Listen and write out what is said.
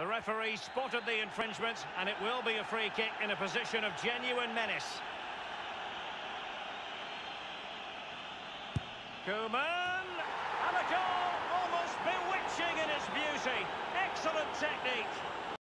The referee spotted the infringement and it will be a free kick in a position of genuine menace. Koeman, and a goal almost bewitching in its beauty. Excellent technique.